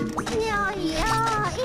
六一一